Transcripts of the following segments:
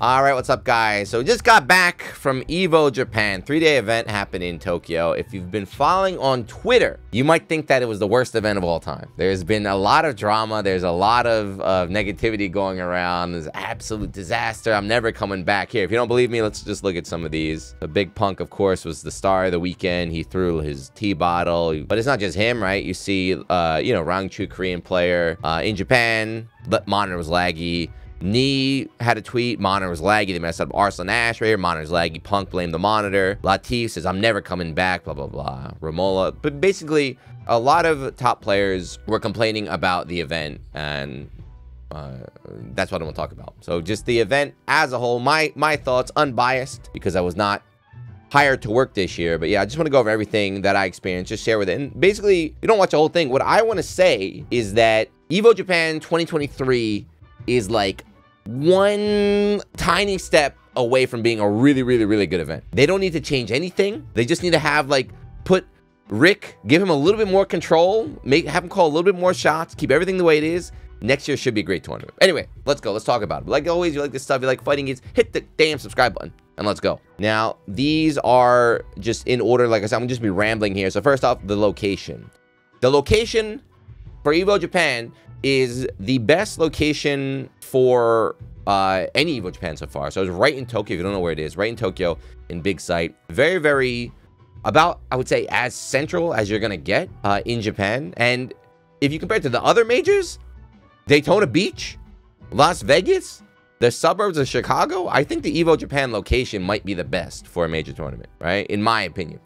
All right, what's up, guys? So, we just got back from EVO Japan. Three-day event happened in Tokyo. If you've been following on Twitter, you might think that it was the worst event of all time. There's been a lot of drama. There's a lot of uh, negativity going around. There's absolute disaster. I'm never coming back here. If you don't believe me, let's just look at some of these. The Big Punk, of course, was the star of the weekend. He threw his tea bottle. But it's not just him, right? You see, uh, you know, Rangchu, Korean player. Uh, in Japan, but monitor was laggy. Knee had a tweet. Monitor was laggy. They messed up Arslan Ash right here. Monitor's laggy. Punk blamed the monitor. Latif says, I'm never coming back. Blah, blah, blah. Romola. But basically, a lot of top players were complaining about the event. And uh, that's what I want to talk about. So just the event as a whole. My, my thoughts, unbiased, because I was not hired to work this year. But yeah, I just want to go over everything that I experienced, just share with it. And basically, you don't watch the whole thing. What I want to say is that EVO Japan 2023 is like one tiny step away from being a really, really, really good event. They don't need to change anything. They just need to have like put Rick, give him a little bit more control, make have him call a little bit more shots, keep everything the way it is. Next year should be a great tournament. Anyway, let's go. Let's talk about it. Like always, you like this stuff, you like fighting games, hit the damn subscribe button and let's go. Now, these are just in order. Like I said, I'm just be rambling here. So first off, the location. The location EVO Japan is the best location for uh, any Evo Japan so far. So it's right in Tokyo. If you don't know where it is, right in Tokyo, in Big Sight. Very, very about I would say as central as you're gonna get uh, in Japan. And if you compare it to the other majors, Daytona Beach, Las Vegas, the suburbs of Chicago, I think the Evo Japan location might be the best for a major tournament, right? In my opinion.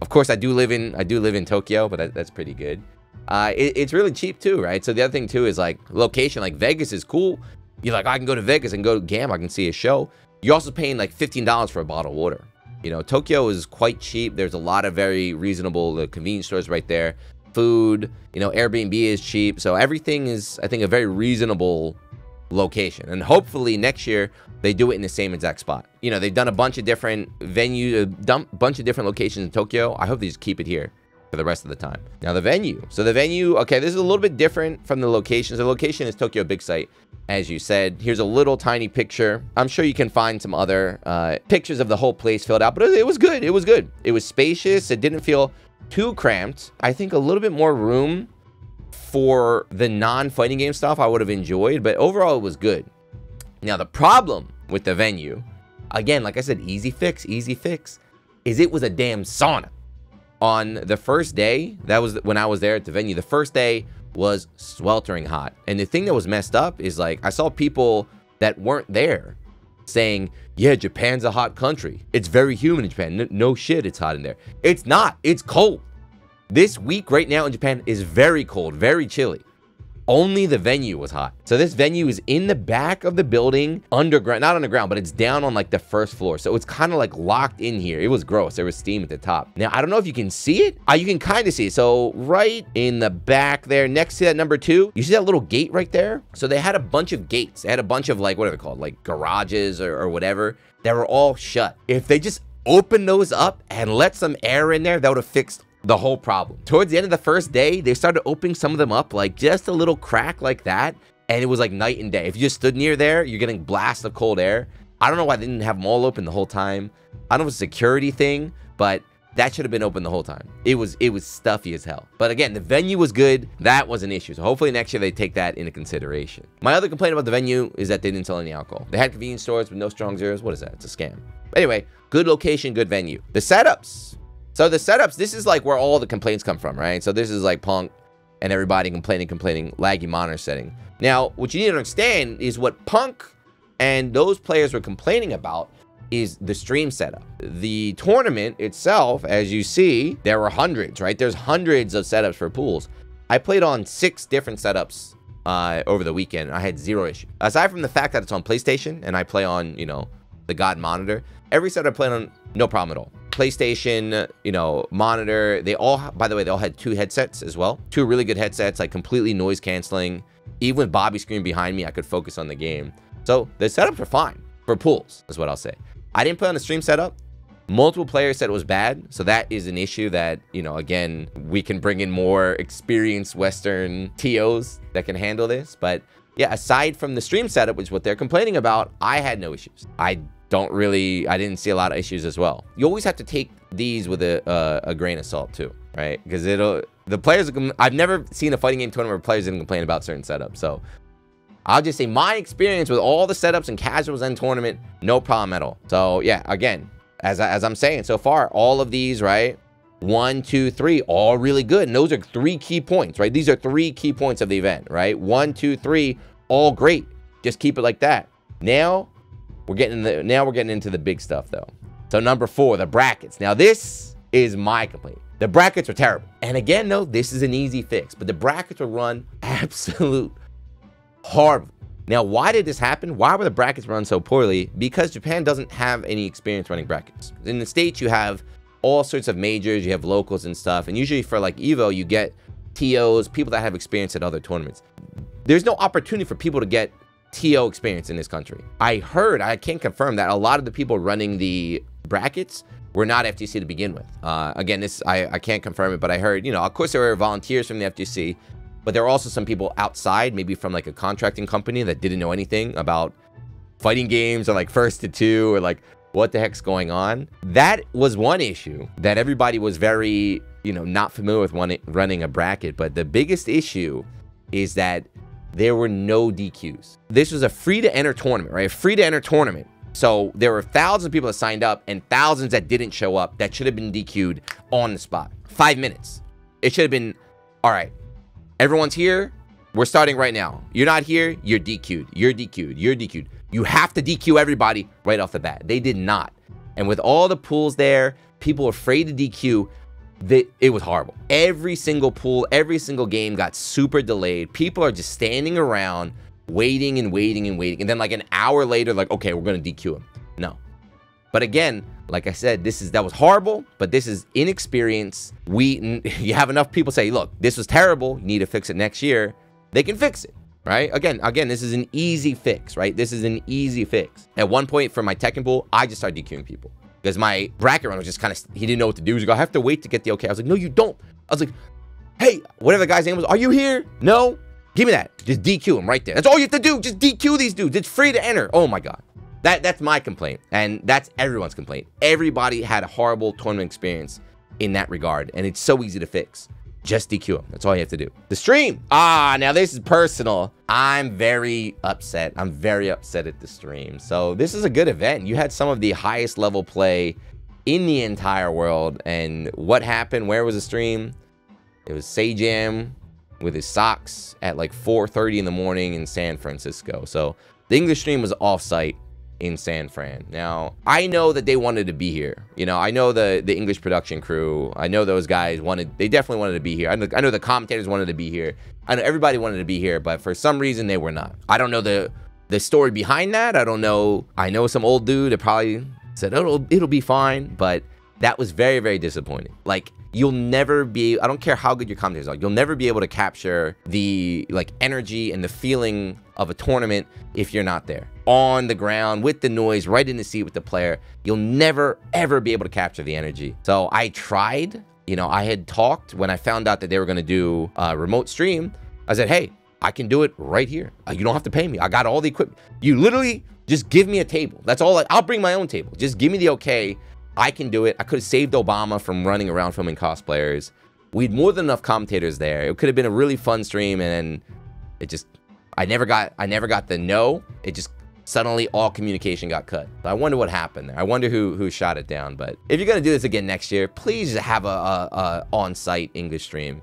Of course, I do live in I do live in Tokyo, but that, that's pretty good. Uh, it, it's really cheap too, right? So the other thing too is like location. Like Vegas is cool. You're like, I can go to Vegas and go to Gam. I can see a show. You're also paying like $15 for a bottle of water. You know, Tokyo is quite cheap. There's a lot of very reasonable uh, convenience stores right there. Food, you know, Airbnb is cheap. So everything is, I think, a very reasonable location. And hopefully next year they do it in the same exact spot. You know, they've done a bunch of different venue, a bunch of different locations in Tokyo. I hope they just keep it here for the rest of the time. Now the venue. So the venue, okay, this is a little bit different from the locations. The location is Tokyo Big Sight, as you said. Here's a little tiny picture. I'm sure you can find some other uh, pictures of the whole place filled out, but it was good. It was good. It was spacious. It didn't feel too cramped. I think a little bit more room for the non-fighting game stuff I would have enjoyed, but overall it was good. Now the problem with the venue, again, like I said, easy fix, easy fix, is it was a damn sauna on the first day, that was when I was there at the venue, the first day was sweltering hot. And the thing that was messed up is like, I saw people that weren't there saying, yeah, Japan's a hot country. It's very humid in Japan. No, no shit, it's hot in there. It's not. It's cold. This week right now in Japan is very cold, very chilly. Only the venue was hot. So this venue is in the back of the building, underground, not underground, but it's down on like the first floor. So it's kind of like locked in here. It was gross. There was steam at the top. Now, I don't know if you can see it. Uh, you can kind of see it. So right in the back there, next to that number two, you see that little gate right there? So they had a bunch of gates. They had a bunch of like, what are they called? Like garages or, or whatever that were all shut. If they just open those up and let some air in there, that would have fixed the whole problem. Towards the end of the first day, they started opening some of them up like just a little crack like that. And it was like night and day. If you just stood near there, you're getting blast of cold air. I don't know why they didn't have them all open the whole time. I don't know if it's a security thing, but that should have been open the whole time. It was it was stuffy as hell. But again, the venue was good. That was an issue. So hopefully next year they take that into consideration. My other complaint about the venue is that they didn't sell any alcohol. They had convenience stores with no strong zeros. What is that? It's a scam. Anyway, good location, good venue. The setups. So the setups, this is like where all the complaints come from, right? So this is like Punk and everybody complaining, complaining, laggy monitor setting. Now, what you need to understand is what Punk and those players were complaining about is the stream setup. The tournament itself, as you see, there were hundreds, right? There's hundreds of setups for pools. I played on six different setups uh, over the weekend. I had zero issue. Aside from the fact that it's on PlayStation and I play on, you know, the God monitor, every set I played on, no problem at all. PlayStation, you know, monitor. They all, by the way, they all had two headsets as well. Two really good headsets, like completely noise canceling. Even with Bobby screen behind me, I could focus on the game. So the setups are fine for pools, is what I'll say. I didn't play on the stream setup. Multiple players said it was bad. So that is an issue that, you know, again, we can bring in more experienced Western TOs that can handle this. But yeah, aside from the stream setup, which is what they're complaining about, I had no issues. I don't really, I didn't see a lot of issues as well. You always have to take these with a, uh, a grain of salt too, right? Because it'll, the players, I've never seen a fighting game tournament where players didn't complain about certain setups. So I'll just say my experience with all the setups and casuals and tournament, no problem at all. So yeah, again, as, I, as I'm saying so far, all of these, right? One, two, three, all really good. And those are three key points, right? These are three key points of the event, right? One, two, three, all great. Just keep it like that. Now, we're getting the now we're getting into the big stuff though. So number four, the brackets. Now this is my complaint. The brackets are terrible. And again, no, this is an easy fix, but the brackets will run absolute horrible. Now, why did this happen? Why were the brackets run so poorly? Because Japan doesn't have any experience running brackets. In the States, you have all sorts of majors, you have locals and stuff. And usually for like Evo, you get TOs, people that have experience at other tournaments. There's no opportunity for people to get TO experience in this country. I heard, I can't confirm that a lot of the people running the brackets were not FGC to begin with. Uh, again, this I, I can't confirm it, but I heard, you know, of course there were volunteers from the FGC, but there were also some people outside, maybe from like a contracting company that didn't know anything about fighting games or like first to two or like what the heck's going on. That was one issue that everybody was very, you know, not familiar with running a bracket. But the biggest issue is that there were no DQs. This was a free to enter tournament, right? A free to enter tournament. So there were thousands of people that signed up and thousands that didn't show up that should have been DQ'd on the spot. Five minutes. It should have been, all right, everyone's here. We're starting right now. You're not here. You're DQ'd. You're DQ'd. You're DQ'd. You have to DQ everybody right off the bat. They did not. And with all the pools there, people afraid to DQ, it was horrible. Every single pool, every single game got super delayed. People are just standing around waiting and waiting and waiting. And then like an hour later, like, okay, we're going to DQ him. No. But again, like I said, this is that was horrible, but this is inexperience. We you have enough people say, look, this was terrible. You need to fix it next year. They can fix it right? Again, again, this is an easy fix, right? This is an easy fix. At one point for my Tekken pool, I just started DQing people because my bracket run was just kind of, he didn't know what to do. He was like, I have to wait to get the okay. I was like, no, you don't. I was like, hey, whatever the guy's name was, are you here? No? Give me that. Just DQ him right there. That's all you have to do. Just DQ these dudes. It's free to enter. Oh my God. That That's my complaint. And that's everyone's complaint. Everybody had a horrible tournament experience in that regard. And it's so easy to fix. Just DQ him. That's all you have to do. The stream. Ah, now this is personal. I'm very upset. I'm very upset at the stream. So this is a good event. You had some of the highest level play in the entire world. And what happened? Where was the stream? It was Sajam with his socks at like 4.30 in the morning in San Francisco. So the English stream was off-site in San Fran. Now, I know that they wanted to be here. You know, I know the the English production crew. I know those guys wanted. They definitely wanted to be here. I know, I know the commentators wanted to be here. I know everybody wanted to be here, but for some reason they were not. I don't know the the story behind that. I don't know. I know some old dude that probably said oh, it'll it'll be fine, but that was very very disappointing. Like you'll never be I don't care how good your commentators are. You'll never be able to capture the like energy and the feeling of a tournament if you're not there. On the ground with the noise right in the seat with the player, you'll never ever be able to capture the energy. So I tried, you know, I had talked when I found out that they were going to do a remote stream. I said, "Hey, I can do it right here. Uh, you don't have to pay me. I got all the equipment. You literally just give me a table. That's all. I, I'll bring my own table. Just give me the okay I can do it. I could have saved Obama from running around filming cosplayers. We had more than enough commentators there. It could have been a really fun stream, and it just I never got I never got the no. It just suddenly all communication got cut. I wonder what happened there. I wonder who who shot it down. But if you're gonna do this again next year, please have a, a, a on-site English stream.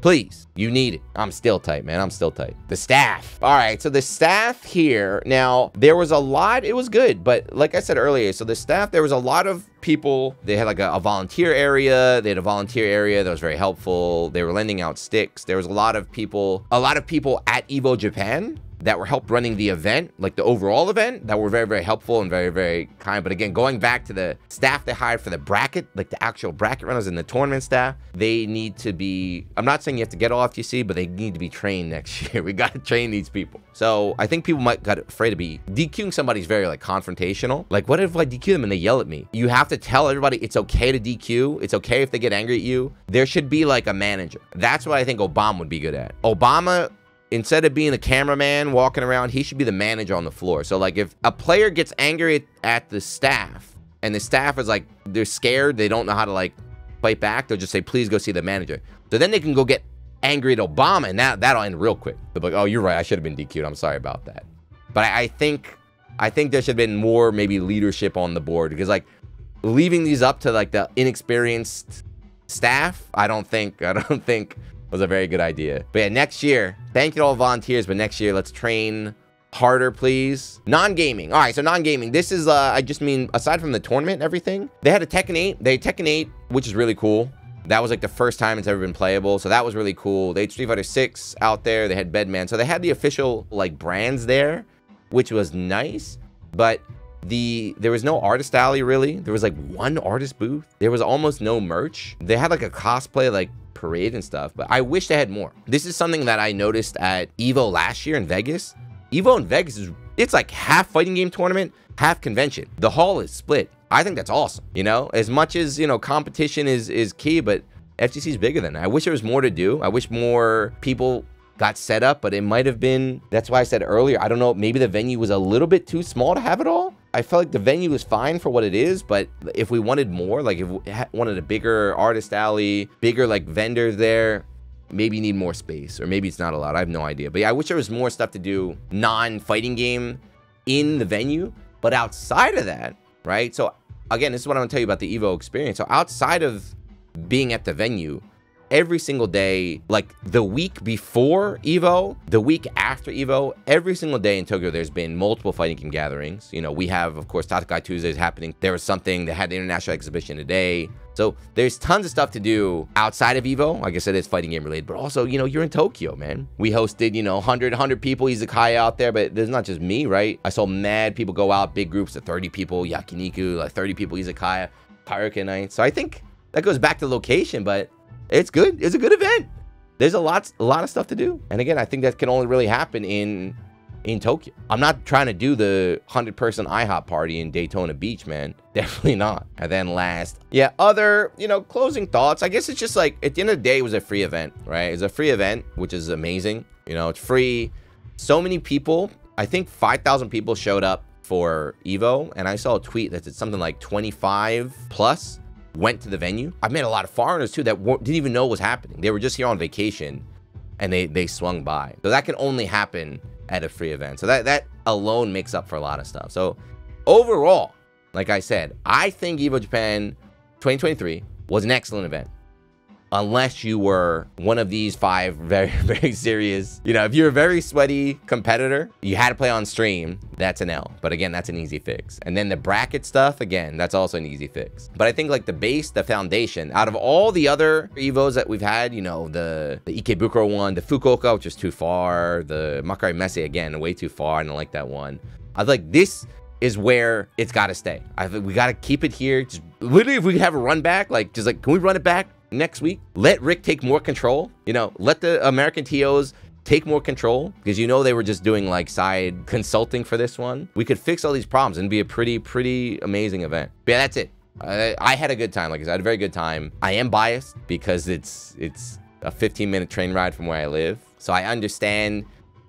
Please, you need it. I'm still tight, man. I'm still tight. The staff. All right, so the staff here. Now, there was a lot. It was good, but like I said earlier, so the staff, there was a lot of people. They had like a, a volunteer area. They had a volunteer area that was very helpful. They were lending out sticks. There was a lot of people, a lot of people at Evo Japan that were help running the event, like the overall event, that were very, very helpful and very, very kind. But again, going back to the staff they hired for the bracket, like the actual bracket runners and the tournament staff, they need to be, I'm not saying you have to get all FGC, but they need to be trained next year. we got to train these people. So I think people might got afraid to be DQing somebody's very like confrontational. Like, what if I DQ them and they yell at me? You have to tell everybody it's okay to DQ. It's okay if they get angry at you. There should be like a manager. That's what I think Obama would be good at. Obama instead of being the cameraman walking around, he should be the manager on the floor. So like if a player gets angry at the staff and the staff is like they're scared, they don't know how to like fight back, they'll just say, please go see the manager. So then they can go get angry at Obama and that that'll end real quick. They'll be like, oh, you're right, I should have been DQ'd. I'm sorry about that. But I, I think I think there should have been more maybe leadership on the board because like leaving these up to like the inexperienced staff, I don't think I don't think was a very good idea. But yeah, next year, thank you to all volunteers, but next year let's train harder, please. Non-gaming. All right, so non-gaming. This is, uh, I just mean, aside from the tournament and everything, they had a Tekken 8. They had Tekken 8, which is really cool. That was like the first time it's ever been playable. So that was really cool. They had Street Fighter 6 out there. They had Bedman. So they had the official like brands there, which was nice. But the there was no artist alley really. There was like one artist booth. There was almost no merch. They had like a cosplay like parade and stuff, but I wish they had more. This is something that I noticed at Evo last year in Vegas. Evo in Vegas is it's like half fighting game tournament, half convention. The hall is split. I think that's awesome. You know, as much as you know, competition is is key, but FGC is bigger than that. I wish there was more to do. I wish more people got set up, but it might have been. That's why I said earlier. I don't know. Maybe the venue was a little bit too small to have it all. I felt like the venue was fine for what it is, but if we wanted more, like if we wanted a bigger artist alley, bigger like vendors there, maybe need more space, or maybe it's not a lot. I have no idea. But yeah, I wish there was more stuff to do non-fighting game in the venue. But outside of that, right? So again, this is what I'm gonna tell you about the Evo experience. So outside of being at the venue, every single day, like the week before Evo, the week after Evo, every single day in Tokyo, there's been multiple fighting game gatherings. You know, we have, of course, Tatakai Tuesdays happening. There was something that had the international exhibition today. So there's tons of stuff to do outside of Evo. Like I said, it's fighting game related, but also, you know, you're in Tokyo, man. We hosted, you know, 100, 100 people, izakaya out there, but there's not just me, right? I saw mad people go out, big groups of 30 people, yakiniku, like 30 people, izakaya, night. So I think that goes back to location, but it's good. It's a good event. There's a lot, a lot of stuff to do. And again, I think that can only really happen in in Tokyo. I'm not trying to do the 100 person IHOP party in Daytona Beach, man. Definitely not. And then last, yeah, other, you know, closing thoughts. I guess it's just like at the end of the day, it was a free event, right? It's a free event, which is amazing. You know, it's free. So many people, I think 5,000 people showed up for Evo. And I saw a tweet that said something like 25 plus went to the venue. I've met a lot of foreigners too that didn't even know what was happening. They were just here on vacation and they, they swung by. So that can only happen at a free event. So that, that alone makes up for a lot of stuff. So overall, like I said, I think Evo Japan 2023 was an excellent event unless you were one of these five very, very serious. You know, if you're a very sweaty competitor, you had to play on stream, that's an L. But again, that's an easy fix. And then the bracket stuff, again, that's also an easy fix. But I think like the base, the foundation, out of all the other Evos that we've had, you know, the, the Ikebukuro one, the Fukuoka, which is too far, the Makuhari Messe, again, way too far. I don't like that one. I like this is where it's got to stay. I think we got to keep it here. Just literally, if we have a run back, like just like, can we run it back? Next week. Let Rick take more control. You know, let the American TOs take more control because you know they were just doing like side consulting for this one. We could fix all these problems and be a pretty, pretty amazing event. But yeah, that's it. I, I had a good time. Like I said, I had a very good time. I am biased because it's it's a 15 minute train ride from where I live. So I understand,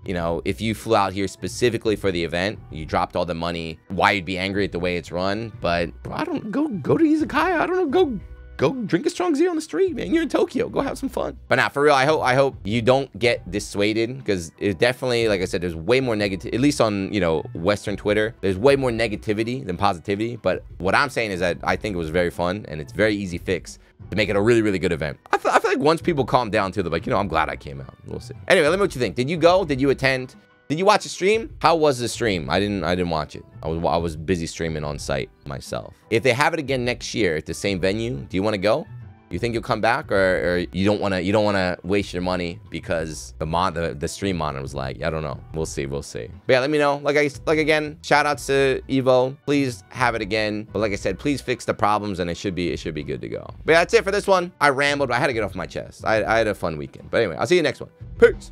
you know, if you flew out here specifically for the event, you dropped all the money, why you'd be angry at the way it's run. But I don't go go to Izakaya. I don't know, go go drink a strong zero on the street, man. You're in Tokyo. Go have some fun. But now, for real, I hope I hope you don't get dissuaded because it definitely, like I said, there's way more negative. At least on you know Western Twitter, there's way more negativity than positivity. But what I'm saying is that I think it was very fun and it's very easy fix to make it a really, really good event. I feel, I feel like once people calm down too, they're like, you know, I'm glad I came out. We'll see. Anyway, let me know what you think. Did you go? Did you attend? Did you watch the stream? How was the stream? I didn't I didn't watch it. I was I was busy streaming on site myself. If they have it again next year at the same venue, do you want to go? You think you'll come back, or, or you don't want to? You don't want to waste your money because the mod, the, the stream monitor was like, I don't know. We'll see. We'll see. But yeah, let me know. Like I like again, shout outs to Evo. Please have it again. But like I said, please fix the problems, and it should be it should be good to go. But yeah, that's it for this one. I rambled. I had to get off my chest. I, I had a fun weekend. But anyway, I'll see you next one. Peace.